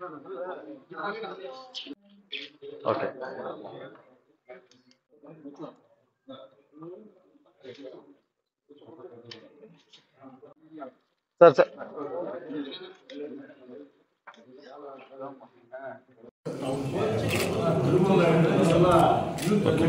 Okay. Sir, sir. Okay.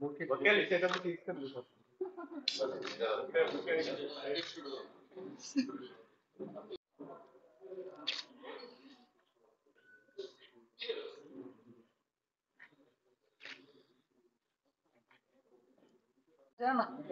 Vakeel ఇచ్చేటప్పుడు తీసుకొని Tamam.